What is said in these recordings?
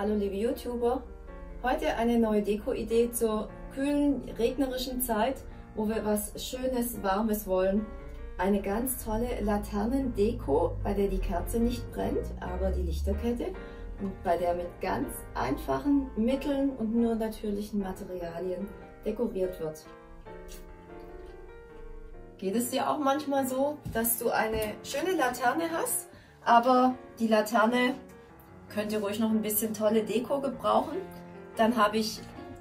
Hallo liebe YouTuber, heute eine neue Deko-Idee zur kühlen, regnerischen Zeit, wo wir was Schönes, Warmes wollen. Eine ganz tolle Laternendeko, bei der die Kerze nicht brennt, aber die Lichterkette und bei der mit ganz einfachen Mitteln und nur natürlichen Materialien dekoriert wird. Geht es dir auch manchmal so, dass du eine schöne Laterne hast, aber die Laterne könnt ihr ruhig noch ein bisschen tolle Deko gebrauchen. Dann habe ich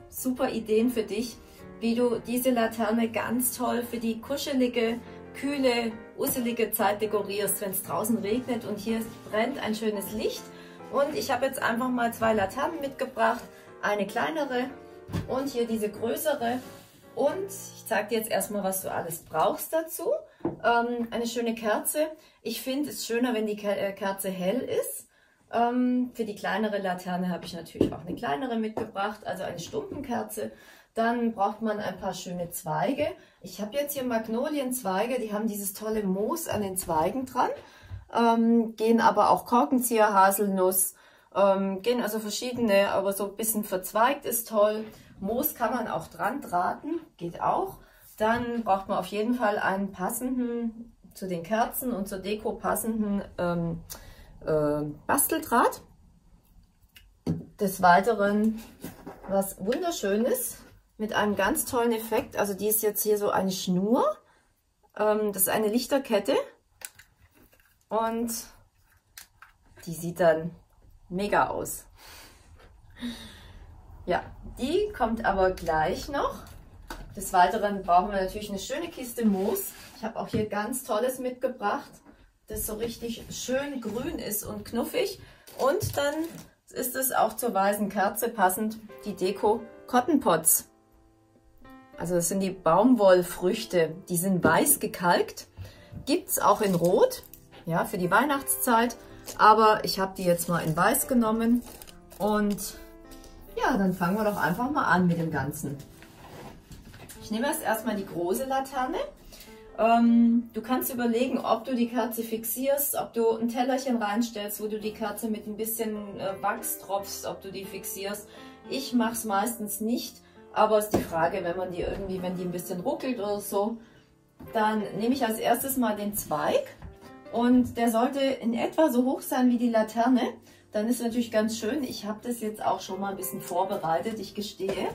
super Ideen für dich, wie du diese Laterne ganz toll für die kuschelige, kühle, uselige Zeit dekorierst, wenn es draußen regnet und hier brennt ein schönes Licht. Und ich habe jetzt einfach mal zwei Laternen mitgebracht, eine kleinere und hier diese größere. Und ich zeige dir jetzt erstmal, was du alles brauchst dazu. Ähm, eine schöne Kerze. Ich finde es schöner, wenn die äh, Kerze hell ist. Ähm, für die kleinere Laterne habe ich natürlich auch eine kleinere mitgebracht, also eine Stumpenkerze. Dann braucht man ein paar schöne Zweige. Ich habe jetzt hier Magnolienzweige, die haben dieses tolle Moos an den Zweigen dran. Ähm, gehen aber auch Korkenzieher, Haselnuss, ähm, gehen also verschiedene, aber so ein bisschen verzweigt ist toll. Moos kann man auch dran draten, geht auch. Dann braucht man auf jeden Fall einen passenden, zu den Kerzen und zur Deko passenden ähm, äh, Basteldraht. Des Weiteren was wunderschönes mit einem ganz tollen Effekt. Also die ist jetzt hier so eine Schnur. Ähm, das ist eine Lichterkette. Und die sieht dann mega aus. Ja, die kommt aber gleich noch. Des Weiteren brauchen wir natürlich eine schöne Kiste Moos. Ich habe auch hier ganz Tolles mitgebracht das so richtig schön grün ist und knuffig. Und dann ist es auch zur weißen Kerze passend, die Deko Cotton Pots. Also das sind die Baumwollfrüchte, die sind weiß gekalkt. Gibt es auch in Rot, ja, für die Weihnachtszeit. Aber ich habe die jetzt mal in weiß genommen. Und ja, dann fangen wir doch einfach mal an mit dem Ganzen. Ich nehme erst erstmal die große Laterne. Ähm, du kannst überlegen, ob du die Kerze fixierst, ob du ein Tellerchen reinstellst, wo du die Kerze mit ein bisschen äh, Wachs tropfst, ob du die fixierst. Ich mache es meistens nicht, aber es ist die Frage, wenn man die irgendwie, wenn die ein bisschen ruckelt oder so, dann nehme ich als erstes mal den Zweig und der sollte in etwa so hoch sein wie die Laterne. Dann ist natürlich ganz schön, ich habe das jetzt auch schon mal ein bisschen vorbereitet, ich gestehe,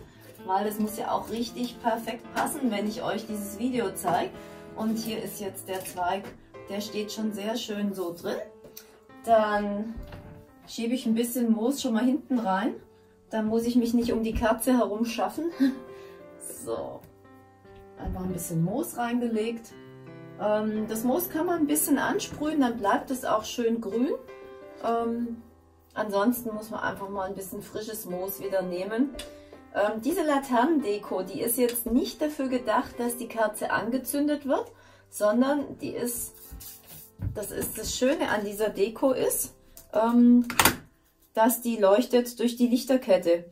weil das muss ja auch richtig perfekt passen, wenn ich euch dieses Video zeige. Und hier ist jetzt der Zweig, der steht schon sehr schön so drin. Dann schiebe ich ein bisschen Moos schon mal hinten rein. Dann muss ich mich nicht um die Kerze herum schaffen. So, einfach ein bisschen Moos reingelegt. Ähm, das Moos kann man ein bisschen ansprühen, dann bleibt es auch schön grün. Ähm, ansonsten muss man einfach mal ein bisschen frisches Moos wieder nehmen. Ähm, diese Laternendeko, die ist jetzt nicht dafür gedacht, dass die Kerze angezündet wird, sondern die ist, das ist das Schöne an dieser Deko ist, ähm, dass die leuchtet durch die Lichterkette.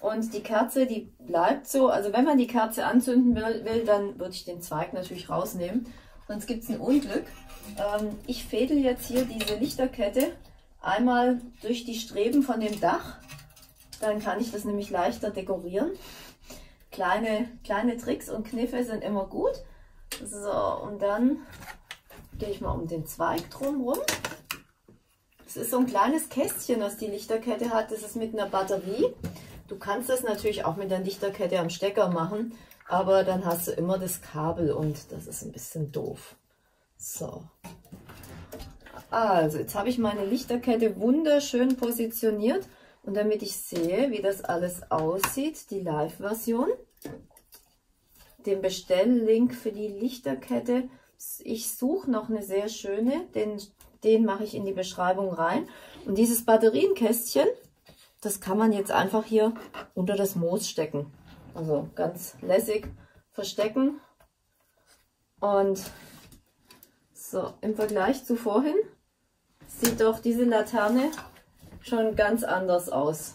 Und die Kerze, die bleibt so, also wenn man die Kerze anzünden will, will dann würde ich den Zweig natürlich rausnehmen. Sonst gibt es ein Unglück. Ähm, ich fädel jetzt hier diese Lichterkette einmal durch die Streben von dem Dach dann kann ich das nämlich leichter dekorieren. Kleine, kleine Tricks und Kniffe sind immer gut. So, und dann gehe ich mal um den Zweig drumherum. Es ist so ein kleines Kästchen, das die Lichterkette hat. Das ist mit einer Batterie. Du kannst das natürlich auch mit der Lichterkette am Stecker machen, aber dann hast du immer das Kabel und das ist ein bisschen doof. So. Also, jetzt habe ich meine Lichterkette wunderschön positioniert und damit ich sehe, wie das alles aussieht, die Live-Version, den Bestelllink für die Lichterkette, ich suche noch eine sehr schöne, den, den mache ich in die Beschreibung rein. Und dieses Batterienkästchen, das kann man jetzt einfach hier unter das Moos stecken. Also ganz lässig verstecken. Und so, im Vergleich zu vorhin sieht doch diese Laterne schon ganz anders aus.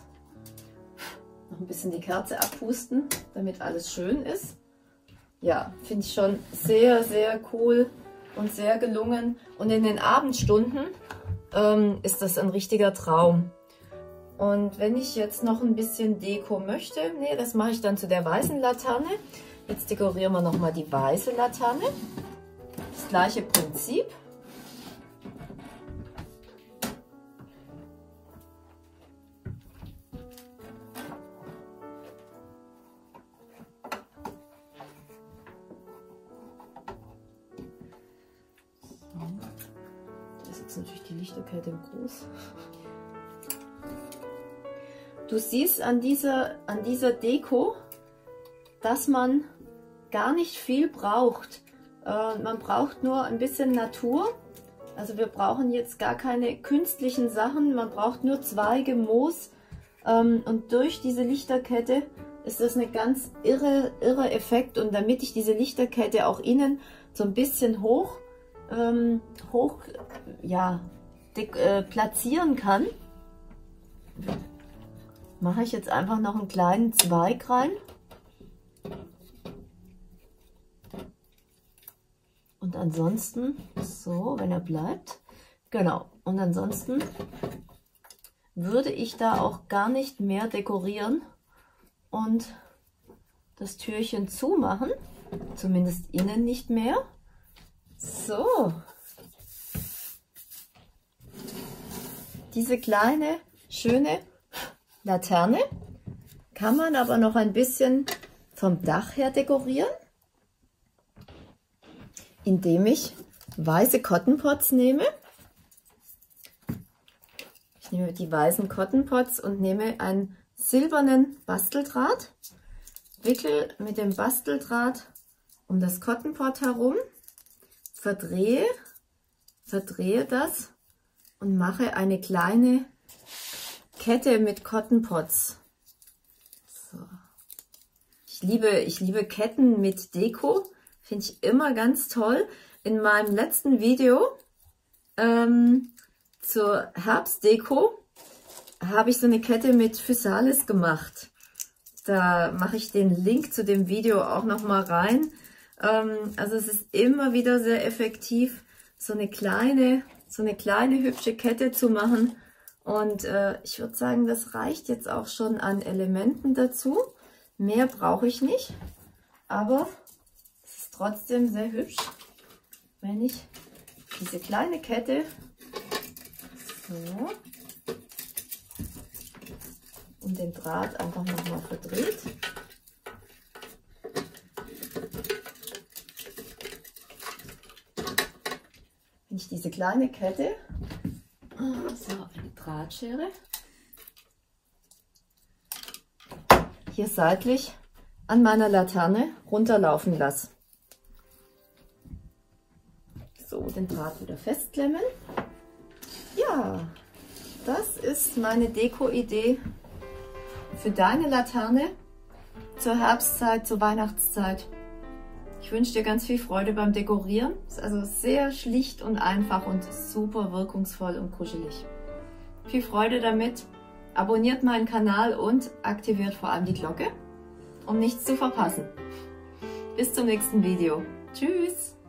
Noch ein bisschen die Kerze abpusten, damit alles schön ist. Ja, finde ich schon sehr, sehr cool und sehr gelungen. Und in den Abendstunden ähm, ist das ein richtiger Traum. Und wenn ich jetzt noch ein bisschen Deko möchte, nee, das mache ich dann zu der weißen Laterne. Jetzt dekorieren wir nochmal die weiße Laterne. Das gleiche Prinzip. Ist natürlich die Lichterkette Groß. Du siehst an dieser, an dieser Deko, dass man gar nicht viel braucht. Äh, man braucht nur ein bisschen Natur. Also wir brauchen jetzt gar keine künstlichen Sachen. Man braucht nur Zweige, Moos. Ähm, und durch diese Lichterkette ist das eine ganz irre, irre Effekt. Und damit ich diese Lichterkette auch innen so ein bisschen hoch, ähm, hoch ja, äh, platzieren kann, mache ich jetzt einfach noch einen kleinen Zweig rein. Und ansonsten, so, wenn er bleibt, genau. Und ansonsten würde ich da auch gar nicht mehr dekorieren und das Türchen zumachen. Zumindest innen nicht mehr. So. Diese kleine, schöne Laterne. Kann man aber noch ein bisschen vom Dach her dekorieren, indem ich weiße Cotton Pots nehme. Ich nehme die weißen Cotton Pots und nehme einen silbernen Basteldraht, wickel mit dem Basteldraht um das Cotton Pot herum, verdrehe, verdrehe das und mache eine kleine Kette mit Cotton Pots. So. Ich liebe, ich liebe Ketten mit Deko. Finde ich immer ganz toll. In meinem letzten Video ähm, zur Herbstdeko habe ich so eine Kette mit Physalis gemacht. Da mache ich den Link zu dem Video auch nochmal rein. Ähm, also es ist immer wieder sehr effektiv, so eine kleine, so eine kleine hübsche Kette zu machen und äh, ich würde sagen, das reicht jetzt auch schon an Elementen dazu. Mehr brauche ich nicht, aber es ist trotzdem sehr hübsch, wenn ich diese kleine Kette so und den Draht einfach nochmal verdreht. Diese kleine Kette so, eine Drahtschere. Hier seitlich an meiner Laterne runterlaufen lasse. So, den Draht wieder festklemmen. Ja, das ist meine Deko-Idee für deine Laterne zur Herbstzeit, zur Weihnachtszeit. Ich wünsche dir ganz viel Freude beim Dekorieren. Ist also sehr schlicht und einfach und super wirkungsvoll und kuschelig. Viel Freude damit. Abonniert meinen Kanal und aktiviert vor allem die Glocke, um nichts zu verpassen. Bis zum nächsten Video. Tschüss!